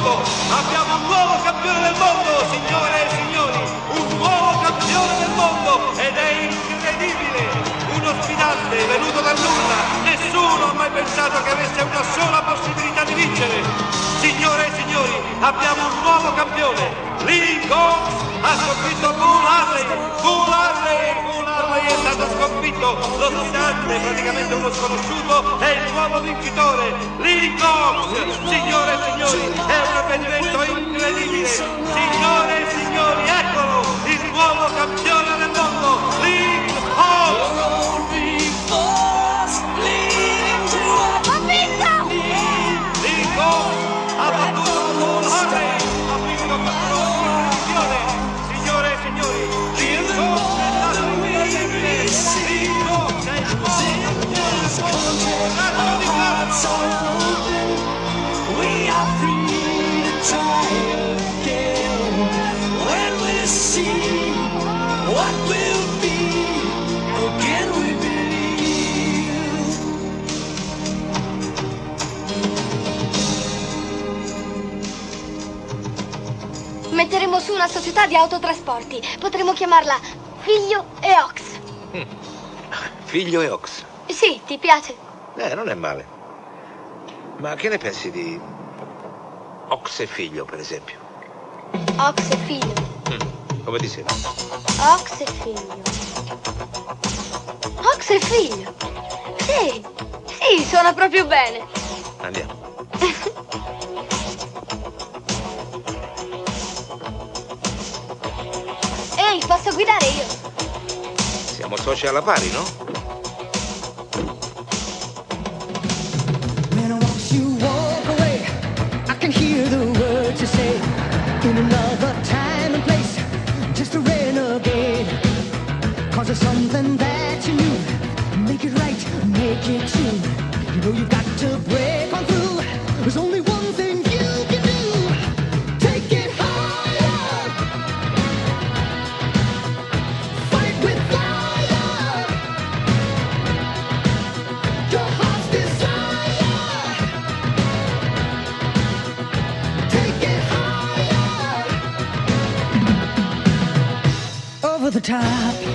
battuto! Abbiamo un nuovo campione del mondo, signore e signori! Un nuovo campione del mondo! Ed è incredibile! Uno sfidante venuto dal nulla! Nessuno ha mai pensato che avesse una sola possibilità di vincere! Signore e signori, abbiamo un nuovo campione! Lee ha sconfitto Bull Harley! Bull Harley! È stato sconfitto! Lo sfidante, praticamente uno sconosciuto, è il nuovo vincitore! Metteremo su una società di autotrasporti. Potremmo chiamarla Figlio e Ox. Figlio e Ox. Sì, ti piace? Eh, non è male. Ma che ne pensi di Ox e figlio, per esempio? Ox e figlio. Come ti sembra? Ox e figlio. Ox e figlio. Sì, sì, suona proprio bene. Andiamo. Ehi, posso guidare io? Siamo soci alla pari, no? It. You know you've got to break on through. There's only one thing you can do. Take it higher. Fight with fire. Your heart's desire. Take it higher. Over the top.